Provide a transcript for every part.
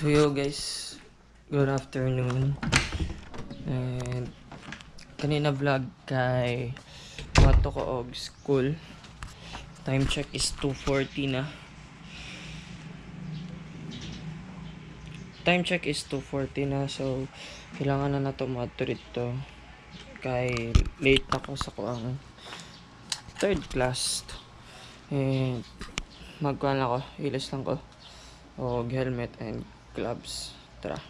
So yo guys, good afternoon. And kanina vlog kay Mato ko og school. Time check is 2:40 na. Time check is 2:40 na so kailangan na nato mato dito kay late ako sa kuang third class. And magkuhan ako, ilis lang ko. Og helmet and gloves. Tara.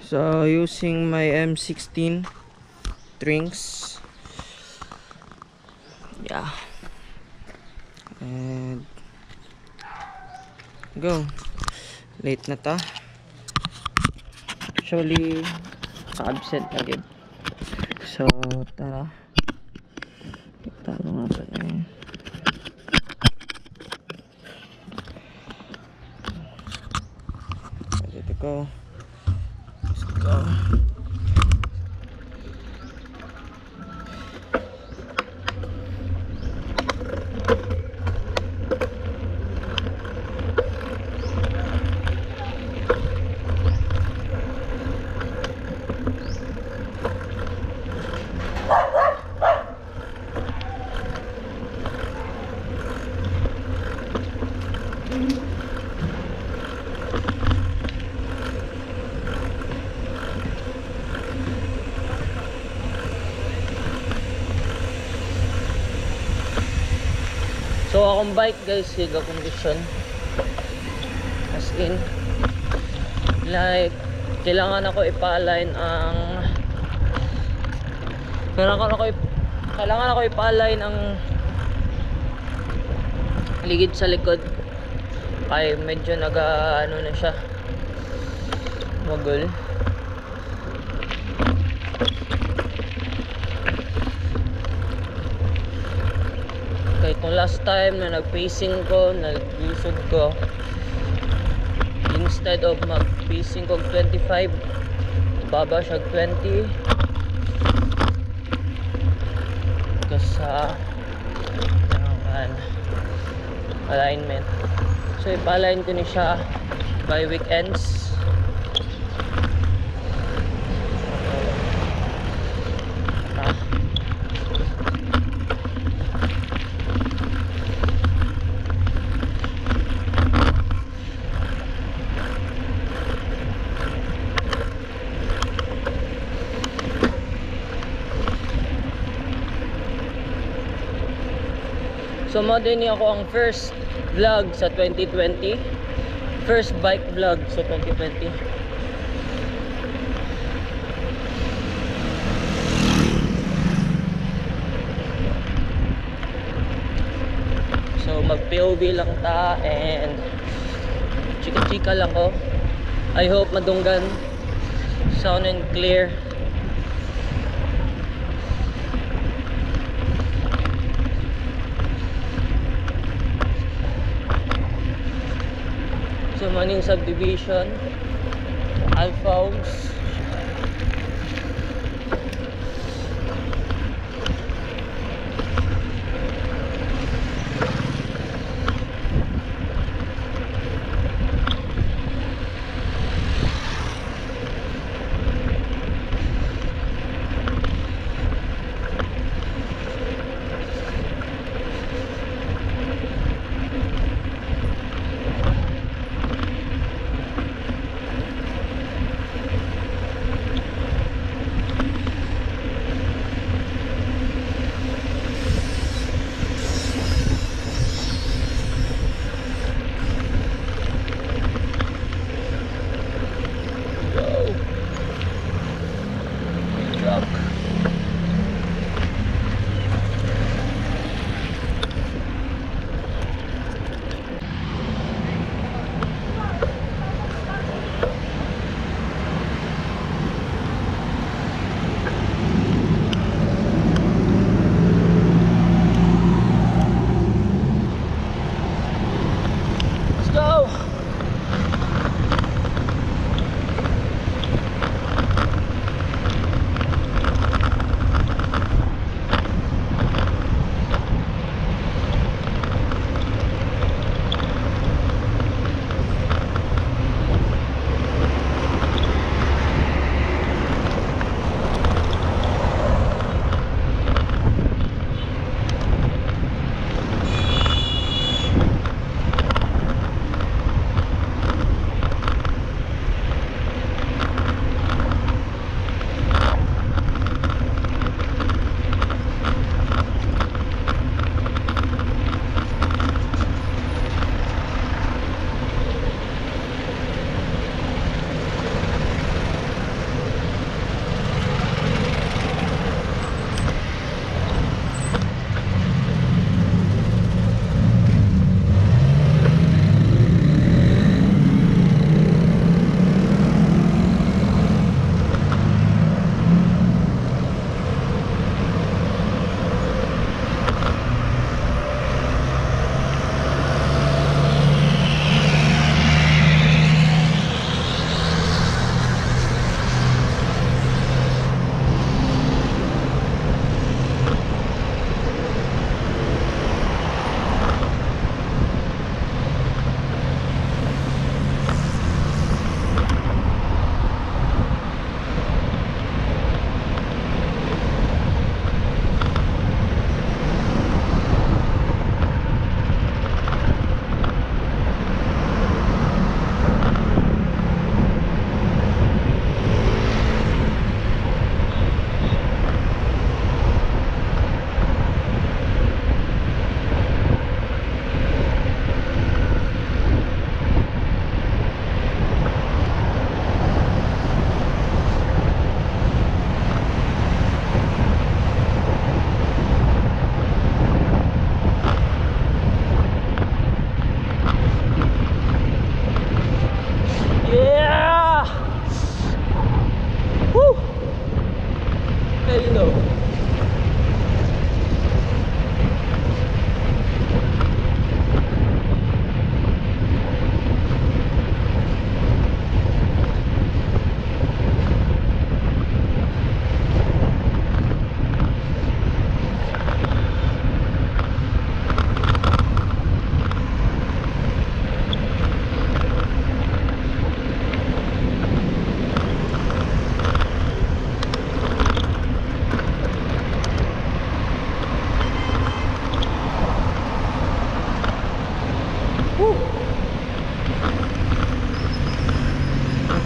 So, using my M16 drinks. Yeah. And go. Late na ta. Actually, absent agad. So, tara. Tara nga ba na yun. Akong bike guys, higa condition. As in like kailangan ako ipa-align ang kailangan ako kailangan ako ipa-align ang ligid sa likod. Ay medyo naga ano na siya. Magul kaya itong last time na nag-pacing ko nag-usod ko instead of mag-pacing ko 25 baba siya 20 kasi sa ano, alignment. So ipa-align ko ni siya by weekends So mo din ako ang first vlog sa 2020. First bike vlog sa 2020. So mag POV lang ta and chika-chika lang ko. I hope madunggan sound and clear. So Maning Subdivision, Alphonse,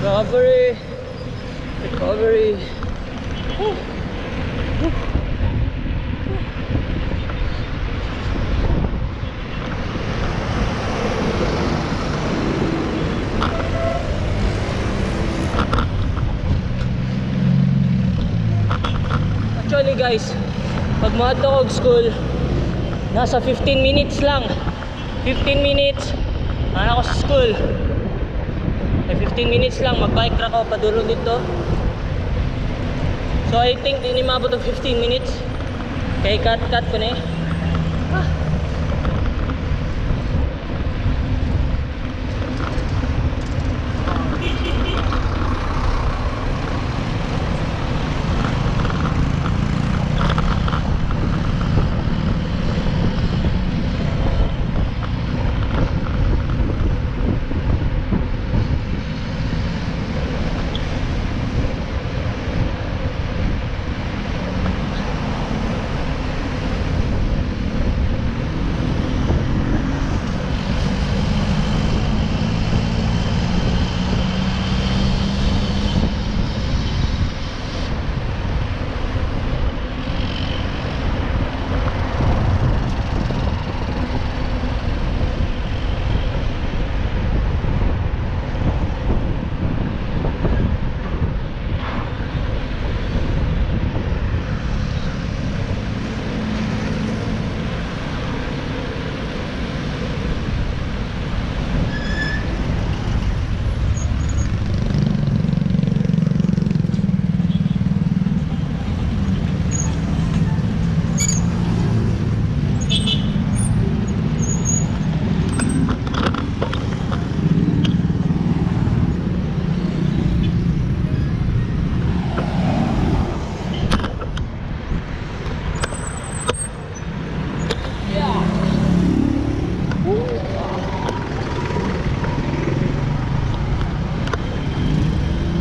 Recovery. Recovery. Woo! Actually guys, pag maadto ko og school, nasa 15 minutes lang. 15 minutes, ano ako sa school. Eh, 15 minutes lang, mag-bike ra ako padulong dito. So I think hindi maabot og 15 minutes. Kay cut-cut ko na eh. Ah.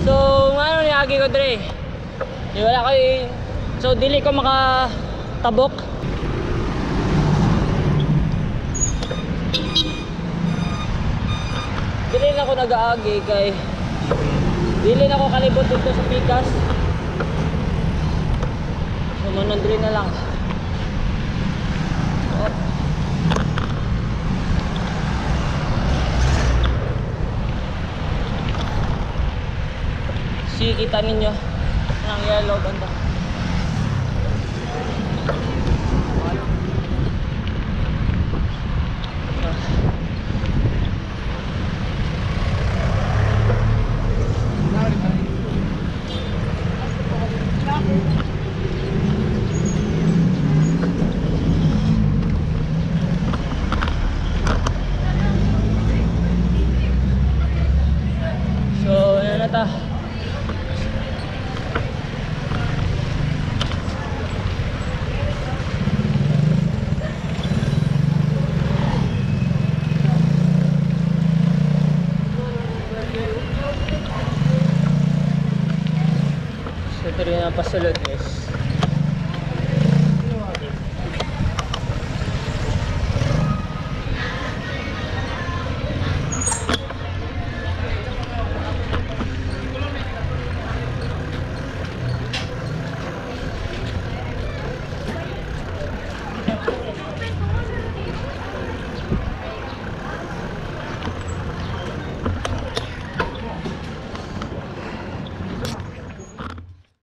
So, ano ni agi ko dre? Di wala kay So, dili ko makatabok. Dili na ako nag-aagi kay Dili na ako kalibot dito sa Pikas. So, manandri na lang. Si kita ninyo ang yellow banda.